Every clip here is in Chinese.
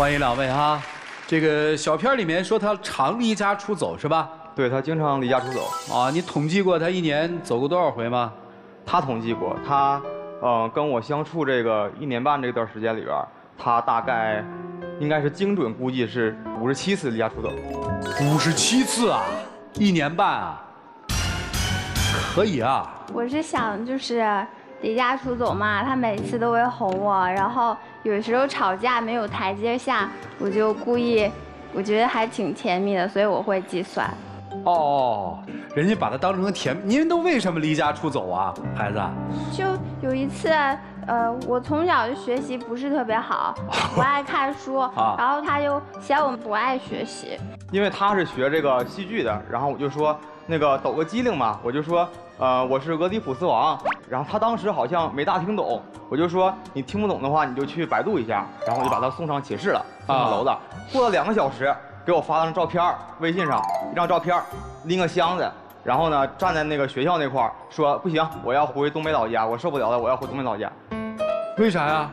欢迎两位哈。这个小片里面说他常离家出走是吧？对他经常离家出走。啊，你统计过他一年走过多少回吗？他统计过，他，呃，跟我相处这个一年半这段时间里边，他大概应该是精准估计是五十七次离家出走。五十七次啊，一年半啊，可以啊。我是想就是离家出走嘛，他每次都会哄我，然后有时候吵架没有台阶下，我就故意，我觉得还挺甜蜜的，所以我会计算。哦，人家把它当成甜，您都为什么离家出走啊，孩子？就有一次，呃，我从小就学习不是特别好，不爱看书，然后他就嫌我不爱学习。因为他是学这个戏剧的，然后我就说那个抖个机灵嘛，我就说，呃，我是俄狄浦斯王，然后他当时好像没大听懂，我就说你听不懂的话，你就去百度一下，然后我就把他送上寝室了，送上楼了。过了两个小时。给我发张照片，微信上一张照片，拎个箱子，然后呢站在那个学校那块儿说不行，我要回东北老家，我受不了了，我要回东北老家。为啥呀？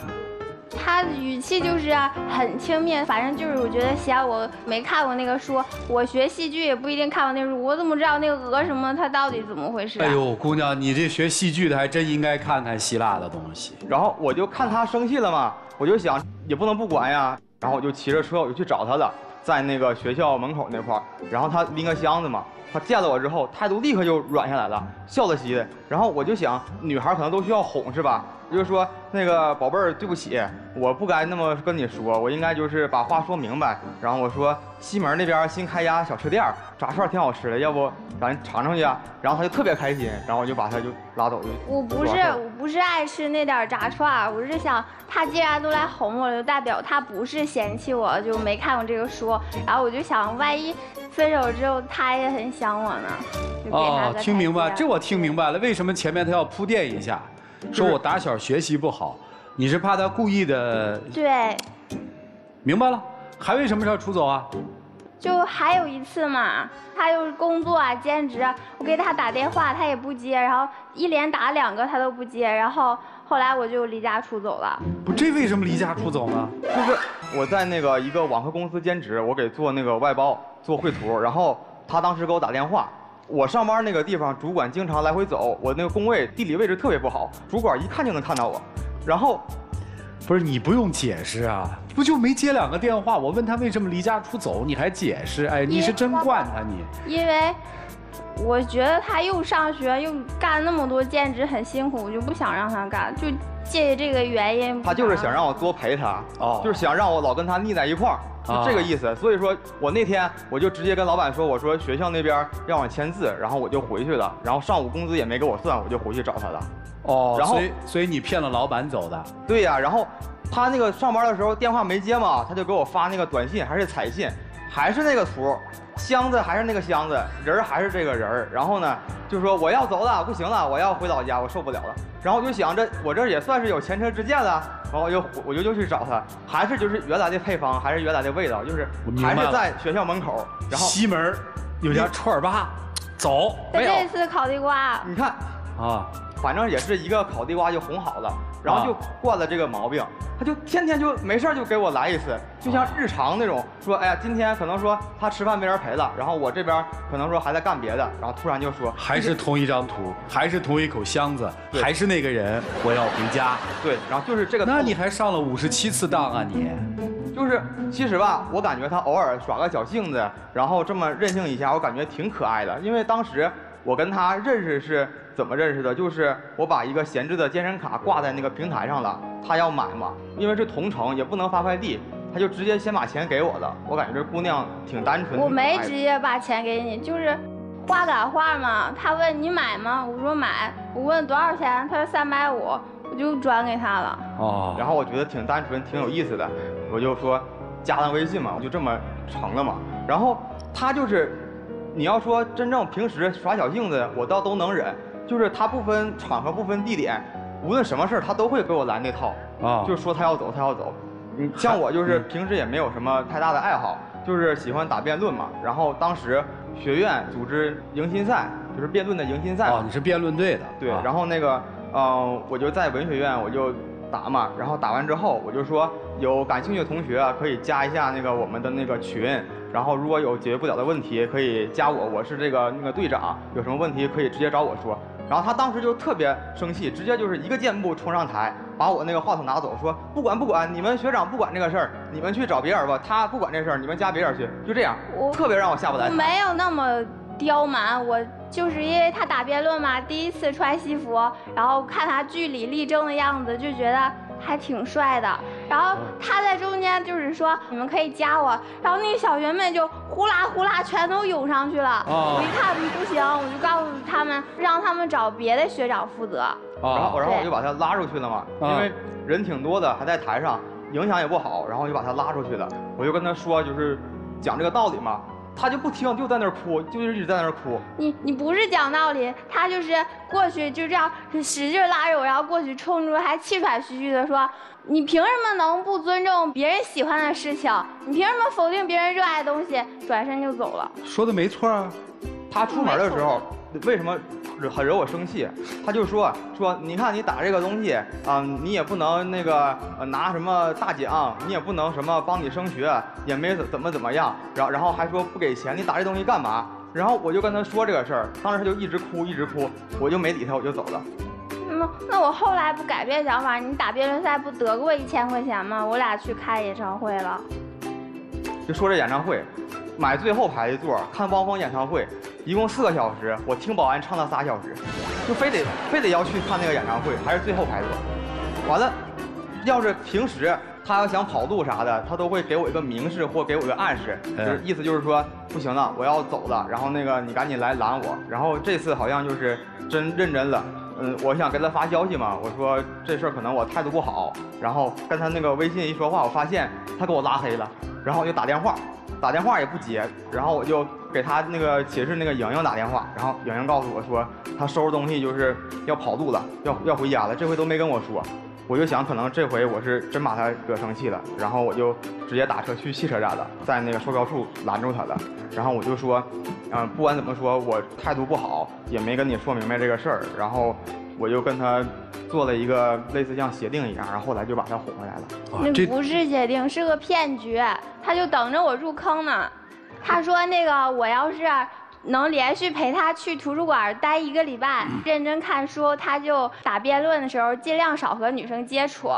他的语气就是很轻蔑，反正就是我觉得嫌我没看过那个书，我学戏剧也不一定看过那书，我怎么知道那个鹅什么它到底怎么回事？哎呦，姑娘，你这学戏剧的还真应该看看希腊的东西。然后我就看他生气了嘛，我就想也不能不管呀，然后我就骑着车我就去找他了。在那个学校门口那块儿，然后他拎个箱子嘛，他见了我之后，态度立刻就软下来了，笑了嘻的。然后我就想，女孩可能都需要哄是吧？就是说那个宝贝儿，对不起，我不该那么跟你说，我应该就是把话说明白。然后我说西门那边新开家小吃店，炸串挺好吃的，要不咱尝尝去啊？然后他就特别开心，然后我就把他就拉走就。我不是我不是爱吃那点炸串，我是想他既然都来哄我了，就代表他不是嫌弃我就没看过这个书。然后我就想，万一分手之后他也很想我呢？哦，听明白，这我听明白了，为什么前面他要铺垫一下，说我打小学习不好，你是怕他故意的？对，明白了，还为什么要出走啊？就还有一次嘛，他又是工作啊兼职，我给他打电话他也不接，然后一连打两个他都不接，然后后来我就离家出走了。不，这为什么离家出走呢？就是我在那个一个网课公司兼职，我给做那个外包做绘图，然后他当时给我打电话，我上班那个地方主管经常来回走，我那个工位地理位置特别不好，主管一看就能看到我，然后。不是你不用解释啊，不就没接两个电话？我问他为什么离家出走，你还解释？哎，你是真惯他你。因为我觉得他又上学又干那么多兼职很辛苦，我就不想让他干，就借这个原因。他就是想让我多陪他，哦，就是想让我老跟他腻在一块儿，就这个意思。所以说我那天我就直接跟老板说，我说学校那边让我签字，然后我就回去了，然后上午工资也没给我算，我就回去找他了。哦，然后所以所以你骗了老板走的？对呀，然后他那个上班的时候电话没接嘛，他就给我发那个短信，还是彩信，还是那个图，箱子还是那个箱子，人还是这个人儿。然后呢，就说我要走了，不行了，我要回老家，我受不了了。然后我就想着我这也算是有前车之鉴了，然后我就我就又去找他，还是就是原来的配方，还是原来的味道，就是还是在学校门口，然后西门有家串儿吧，走。这次烤地瓜，你看啊。反正也是一个烤地瓜就哄好了，然后就惯了这个毛病，他就天天就没事就给我来一次，就像日常那种说，哎呀，今天可能说他吃饭没人陪了，然后我这边可能说还在干别的，然后突然就说还是同一张图，还是同一口箱子，还是那个人，我要回家。对，然后就是这个。那你还上了五十七次当啊你？就是其实吧，我感觉他偶尔耍个小性子，然后这么任性一下，我感觉挺可爱的，因为当时我跟他认识是。怎么认识的？就是我把一个闲置的健身卡挂在那个平台上了，他要买嘛，因为是同城，也不能发快递，他就直接先把钱给我了。我感觉这姑娘挺单纯。我没直接把钱给你，就是话赶话嘛。他问你买吗？我说买。我问多少钱？他说三百五，我就转给他了。哦。然后我觉得挺单纯，挺有意思的，我就说加了微信嘛，我就这么成了嘛。然后他就是，你要说真正平时耍小性子，我倒都能忍。就是他不分场合不分地点，无论什么事儿他都会给我来那套啊，就说他要走他要走。你 像我就是平时也没有什么太大的爱好，就是喜欢打辩论嘛。然后当时学院组织迎新赛，就是辩论的迎新赛。哦，你是辩论队的。对，然后那个，嗯，我就在文学院，我就打嘛，然后打完之后我就说有感兴趣的同学啊可以加一下那个我们的那个群，然后如果有解决不了的问题可以加我，我是这个那个队长，有什么问题可以直接找我说。然后他当时就特别生气，直接就是一个箭步冲上台，把我那个话筒拿走，说不管不管，你们学长不管这个事儿，你们去找别人吧，他不管这事儿，你们加别人去，就这样，我特别让我下不来我台。没有那么刁蛮，我就是因为他打辩论嘛，第一次穿西服，然后看他据理力争的样子，就觉得还挺帅的。然后他在中间就是说你们可以加我，然后那个小学妹就呼啦呼啦全都涌上去了。哦我一看不行，我就告诉他们让他们找别的学长负责。然后，啊，然后我就把他拉出去了嘛，啊因为人挺多的，还在台上，影响也不好，然后我就把他拉出去了。我就跟他说，就是讲这个道理嘛，他就不听，就在那儿哭，就是一直在那儿哭。你你不是讲道理，他就是过去就这样使劲拉着我，然后过去冲住，还气喘吁吁的说：“你凭什么能不尊重别人喜欢的事情？你凭什么否定别人热爱的东西？”转身就走了。说的没错啊。他出门的时候，为什么很惹我生气？他就说说，你看你打这个东西啊、你也不能那个呃拿什么大奖，你也不能什么帮你升学，也没怎怎么怎么样，然后然后还说不给钱，你打这东西干嘛？然后我就跟他说这个事儿，当时他就一直哭一直哭，我就没理他，我就走了。那那我后来不改变想法，你打辩论赛不得过一千块钱吗？我俩去开演唱会了。就说这演唱会，买最后排的座儿看汪峰演唱会，一共四个小时，我听保安唱了仨小时，就非得非得要去看那个演唱会，还是最后排座。完了，要是平时他要想跑路啥的，他都会给我一个明示或给我一个暗示，嗯就是意思就是说不行了，我要走了，然后那个你赶紧来拦我。然后这次好像就是真认真了。嗯，我想跟他发消息嘛，我说这事儿可能我态度不好，然后跟他那个微信一说话，我发现他给我拉黑了，然后我就打电话，打电话也不接，然后我就给他那个寝室那个莹莹打电话，然后莹莹告诉我说他收拾东西就是要跑路了，要要回家了，这回都没跟我说，我就想可能这回我是真把他惹生气了，然后我就直接打车去汽车站了，在那个售票处拦住他了，然后我就说，嗯、不管怎么说，我态度不好，也没跟你说明白这个事儿，然后我就跟他做了一个类似像协定一样，然后后来就把他哄回来了。那不是协定，是个骗局，他就等着我入坑呢。他说那个我要是能连续陪他去图书馆待一个礼拜，认真看书，他就打辩论的时候尽量少和女生接触。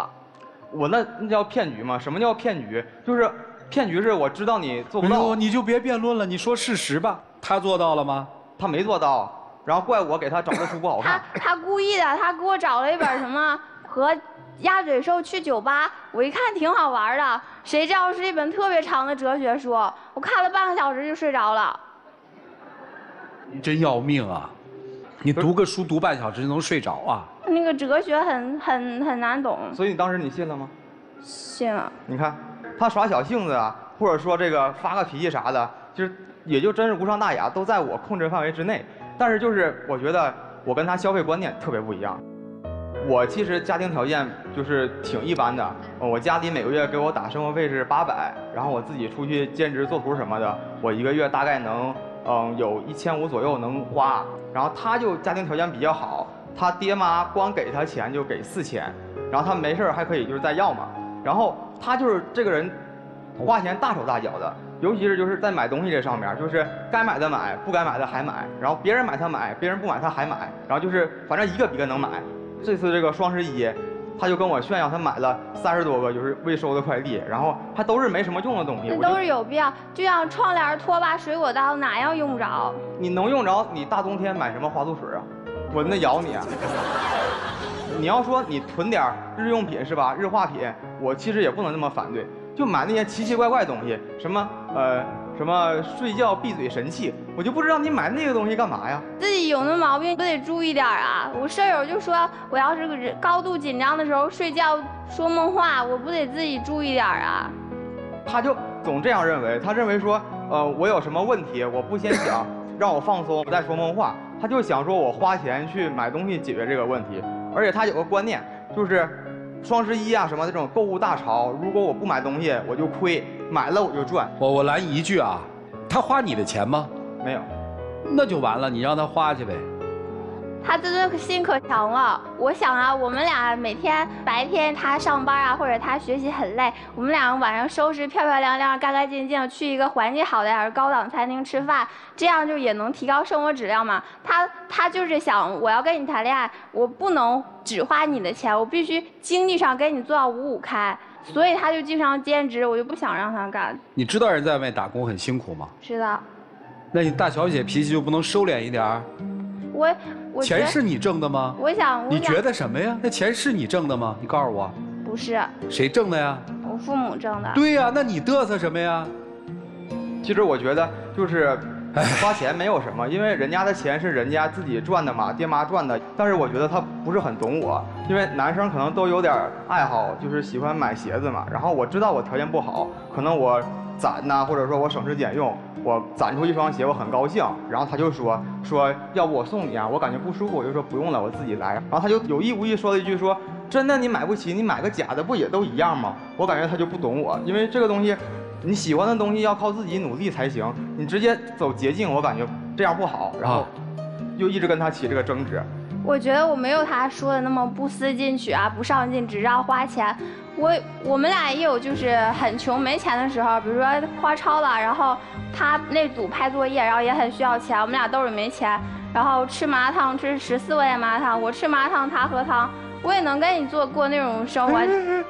我那那叫骗局吗？什么叫骗局？就是骗局是我知道你做不到你就别辩论了，你说事实吧。他做到了吗？他没做到，然后怪我给他找的书不好看 他看。他故意的，他给我找了一本什么和鸭嘴兽去酒吧，我一看挺好玩的，谁知道是一本特别长的哲学书，我看了半个小时就睡着了。你真要命啊！你读个书读半小时就能睡着啊？那个哲学很很很难懂，所以你当时你信了吗？信了。你看他耍小性子啊，或者说这个发个脾气啥的，就是也就真是无伤大雅，都在我控制范围之内。但是就是我觉得我跟他消费观念特别不一样。我其实家庭条件就是挺一般的，呃我家里每个月给我打生活费是八百，然后我自己出去兼职做图什么的，我一个月大概能嗯有一千五左右能花。然后他就家庭条件比较好，他爹妈光给他钱就给四千，然后他没事还可以就是再要嘛。然后他就是这个人，花钱大手大脚的，尤其是就是在买东西这上面，就是该买的买，不该买的还买，然后别人买他买，别人不买他还买，然后就是反正一个比一个能买。这次这个双十一，他就跟我炫耀他买了三十多个就是未收的快递，然后还都是没什么用的东西。那都是有必要，就像窗帘、拖把、水果刀，哪样用不着？你能用着，你大冬天买什么花露水啊？蚊子咬你啊！你要说你囤点日用品是吧？日化品，我其实也不能那么反对，就买那些奇奇怪怪的东西，什么呃什么睡觉闭嘴神器，我就不知道你买那个东西干嘛呀？自己有那毛病不得注意点儿啊！我舍友就说，我要是高度紧张的时候睡觉说梦话，我不得自己注意点儿啊！他就总这样认为，他认为说，呃，我有什么问题，我不先想让我放松，不再说梦话，他就想说我花钱去买东西解决这个问题，而且他有个观念，就是双十一啊什么这种购物大潮，如果我不买东西我就亏，买了我就赚，我我拦一句啊，他花你的钱吗？没有，那就完了，你让他花去呗。他真的心可强了。我想啊，我们俩每天白天他上班啊，或者他学习很累，我们俩晚上收拾漂漂亮亮、干干净净，去一个环境好点儿的高档餐厅吃饭，这样就也能提高生活质量嘛。他他就是想，我要跟你谈恋爱，我不能只花你的钱，我必须经济上跟你做到五五开。所以他就经常兼职，我就不想让他干。你知道人在外面打工很辛苦吗？知道。那你大小姐脾气就不能收敛一点儿？我我钱是你挣的吗？我想，你觉得什么呀？那钱是你挣的吗？你告诉我。不是。谁挣的呀？我父母挣的。对呀，那你嘚瑟什么呀？其实我觉得就是。花钱没有什么，因为人家的钱是人家自己赚的嘛，爹妈赚的。但是我觉得他不是很懂我，因为男生可能都有点爱好，就是喜欢买鞋子嘛。然后我知道我条件不好，可能我攒呐，或者说我省吃俭用，我攒出一双鞋，我很高兴。然后他就说说要不我送你啊，我感觉不舒服，我就说不用了，我自己来。然后他就有意无意说了一句说真的你买不起，你买个假的不也都一样吗？我感觉他就不懂我，因为这个东西。你喜欢的东西要靠自己努力才行，你直接走捷径，我感觉这样不好。然后，又一直跟他起这个争执。我觉得我没有他说的那么不思进取啊，不上进，只知道花钱。我我们俩也有就是很穷没钱的时候，比如说花超了，然后他那组拍作业，然后也很需要钱，我们俩兜里没钱，然后吃麻辣烫吃十四块钱麻辣烫，我吃麻辣烫他喝汤。我也能跟你做过那种生活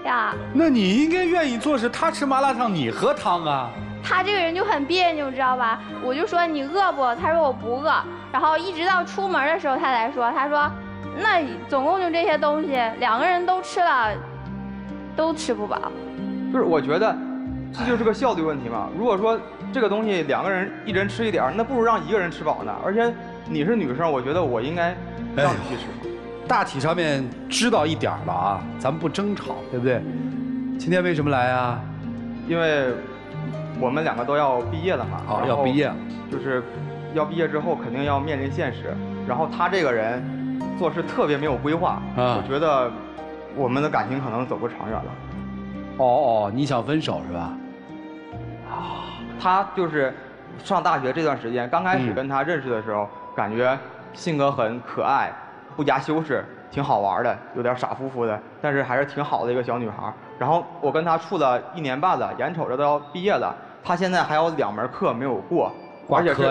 呀。那你应该愿意做是他吃麻辣烫，你喝汤啊。他这个人就很别扭，知道吧？我就说你饿不？他说我不饿。然后一直到出门的时候，他才说，他说，那总共就这些东西，两个人都吃了，都吃不饱。就是我觉得，这就是个效率问题嘛。如果说这个东西两个人一人吃一点，那不如让一个人吃饱呢。而且你是女生，我觉得我应该让你去吃。大体上面知道一点了啊，咱们不争吵，对不对？今天为什么来啊？因为我们两个都要毕业了嘛。哦，要毕业了，就是要毕业之后肯定要面临现实。然后他这个人做事特别没有规划，我觉得我们的感情可能走不长远了。哦哦，你想分手是吧？啊，他就是上大学这段时间，刚开始跟他认识的时候，感觉性格很可爱。不加修饰，挺好玩的，有点傻乎乎的，但是还是挺好的一个小女孩。然后我跟她处了一年半了，眼瞅着都要毕业了，她现在还有两门课没有过，而且是。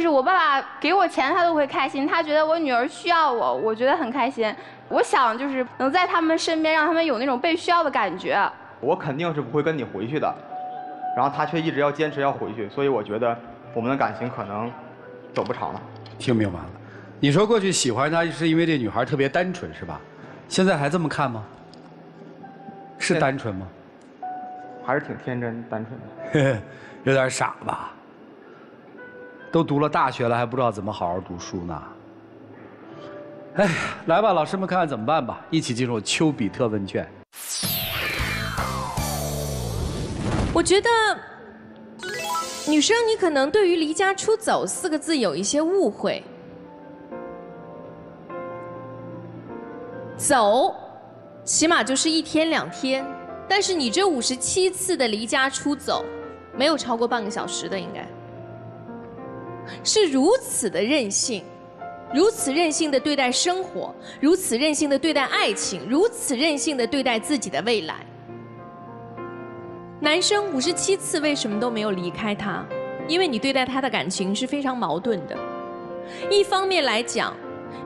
就是我爸爸给我钱，他都会开心。他觉得我女儿需要我，我觉得很开心。我想就是能在他们身边，让他们有那种被需要的感觉。我肯定是不会跟你回去的，然后他却一直要坚持要回去，所以我觉得我们的感情可能走不长了。听明白了，你说过去喜欢她是因为这女孩特别单纯是吧？现在还这么看吗？是单纯吗？还是挺天真单纯的。有点傻吧？都读了大学了，还不知道怎么好好读书呢。哎，来吧，老师们看看怎么办吧。一起进入丘比特问卷。我觉得，女生你可能对于“离家出走”四个字有一些误会。走，起码就是一天两天，但是你这五十七次的离家出走，没有超过半个小时的，应该是如此的任性。如此任性的对待生活，如此任性的对待爱情，如此任性的对待自己的未来。男生五十七次为什么都没有离开他？因为你对待他的感情是非常矛盾的。一方面来讲，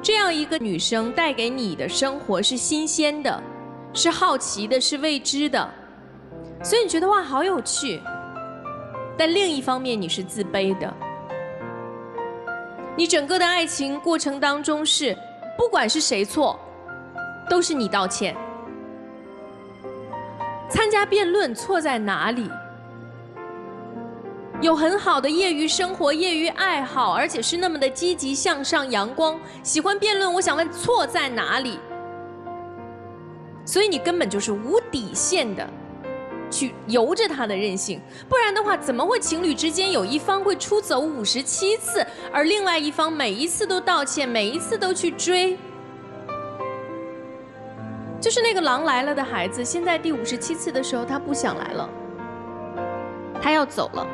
这样一个女生带给你的生活是新鲜的，是好奇的，是未知的，所以你觉得哇好有趣。但另一方面，你是自卑的。你整个的爱情过程当中是，不管是谁错，都是你道歉。参加辩论错在哪里？有很好的业余生活、业余爱好，而且是那么的积极向上、阳光，喜欢辩论。我想问，错在哪里？所以你根本就是无底线的。去由着他的任性，不然的话，怎么会情侣之间有一方会出走五十七次，而另外一方每一次都道歉，每一次都去追？就是那个狼来了的孩子，现在第五十七次的时候，他不想来了，他要走了。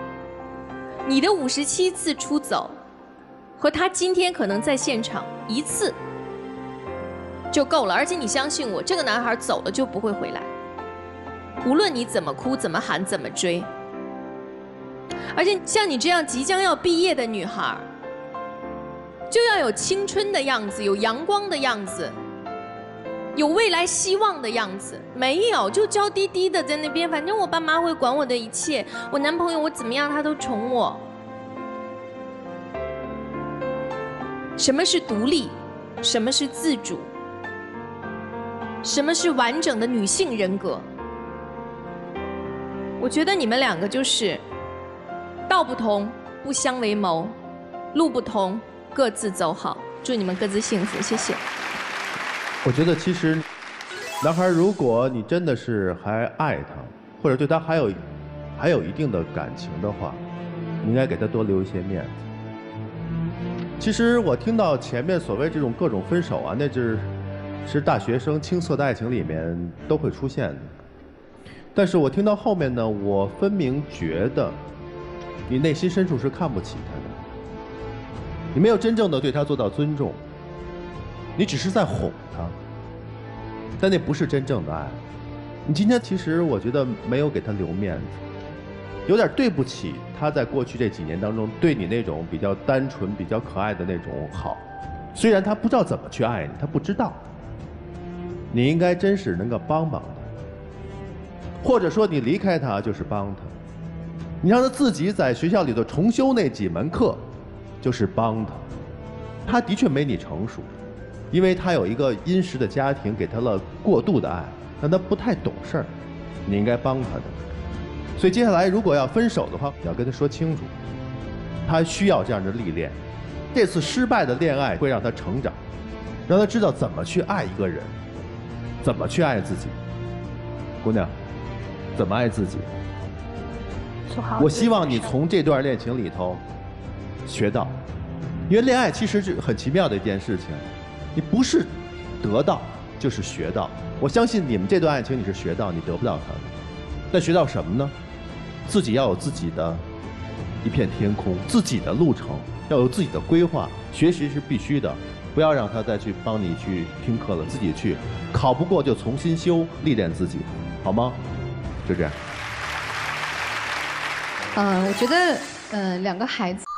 你的五十七次出走，和他今天可能在现场一次就够了，而且你相信我，这个男孩走了就不会回来。无论你怎么哭、怎么喊、怎么追，而且像你这样即将要毕业的女孩，就要有青春的样子，有阳光的样子，有未来希望的样子。没有，就娇滴滴的在那边，反正我爸妈会管我的一切，我男朋友我怎么样他都宠我。什么是独立？什么是自主？什么是完整的女性人格？我觉得你们两个就是道不同不相为谋，路不同各自走好。祝你们各自幸福，谢谢。我觉得其实，男孩，如果你真的是还爱他，或者对他还有还有一定的感情的话，你应该给他多留一些面子。其实我听到前面所谓这种各种分手啊，那就是是大学生青涩的爱情里面都会出现的。但是我听到后面呢，我分明觉得，你内心深处是看不起他的，你没有真正的对他做到尊重，你只是在哄他，但那不是真正的爱。你今天其实我觉得没有给他留面子，有点对不起他在过去这几年当中对你那种比较单纯、比较可爱的那种好。虽然他不知道怎么去爱你，他不知道，你应该真是能够帮帮他。或者说你离开他就是帮他，你让他自己在学校里头重修那几门课，就是帮他。他的确没你成熟，因为他有一个殷实的家庭，给他了过度的爱，让他不太懂事儿。你应该帮他的。所以接下来如果要分手的话，你要跟他说清楚，他需要这样的历练。这次失败的恋爱会让他成长，让他知道怎么去爱一个人，怎么去爱自己。姑娘。怎么爱自己？我希望你从这段恋情里头学到，因为恋爱其实是很奇妙的一件事情，你不是得到就是学到。我相信你们这段爱情你是学到，你得不到它的，但学到什么呢？自己要有自己的一片天空，自己的路程，要有自己的规划。学习是必须的，不要让他再去帮你去听课了，自己去考不过就重新修，历练自己，好吗？就这样。嗯，我觉得，嗯，两个孩子。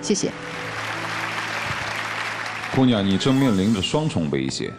谢谢。姑娘，你正面临着双重威胁。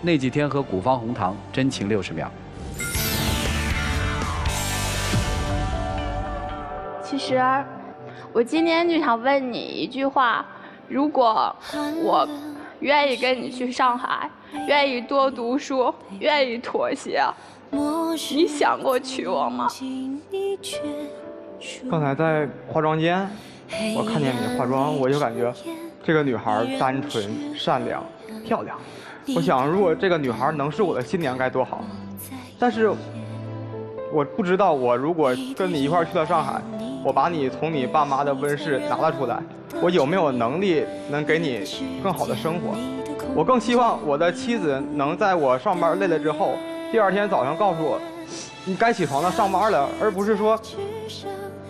那几天和古方红糖真情六十秒。其实，我今天就想问你一句话：如果我愿意跟你去上海，愿意多读书，愿意妥协，你想过娶我吗？刚才在化妆间，我看见你化妆，我就感觉这个女孩单纯、善良、漂亮。我想，如果这个女孩能是我的新娘该多好。但是，我不知道，我如果跟你一块去了上海，我把你从你爸妈的温室拿了出来，我有没有能力能给你更好的生活？我更希望我的妻子能在我上班累了之后，第二天早上告诉我，你该起床了，上班了，而不是说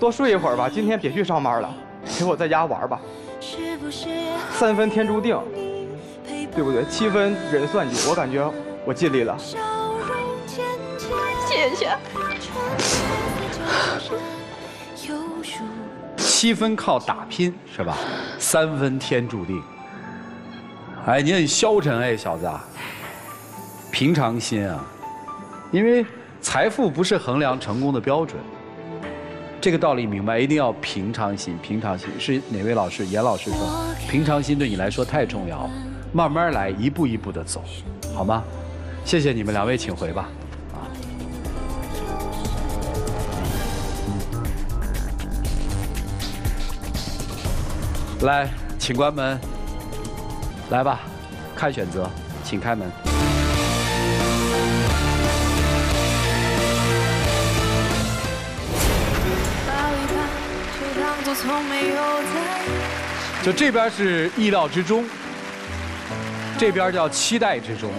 多睡一会儿吧，今天别去上班了，陪我在家玩吧。三分天注定。对不对？七分人算计，我感觉我尽力了。谢谢。七分靠打拼是吧？三分天注定。哎，你很消沉哎，小子，平常心啊！因为财富不是衡量成功的标准。这个道理明白，一定要平常心。平常心是哪位老师？严老师说，平常心对你来说太重要。慢慢来，一步一步的走，好吗？谢谢你们两位，请回吧。啊，来，请关门。来吧，看选择，请开门。就这边是意料之中。这边叫期待之中，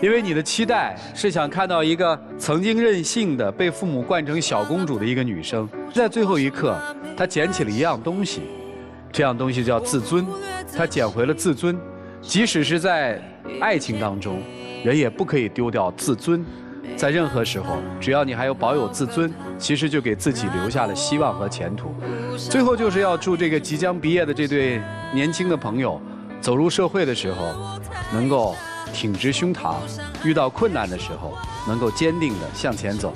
因为你的期待是想看到一个曾经任性的、被父母惯成小公主的一个女生，在最后一刻，她捡起了一样东西，这样东西叫自尊，她捡回了自尊。即使是在爱情当中，人也不可以丢掉自尊在任何时候，只要你还有保有自尊，其实就给自己留下了希望和前途。最后就是要祝这个即将毕业的这对年轻的朋友，走入社会的时候，能够挺直胸膛，遇到困难的时候，能够坚定的向前走。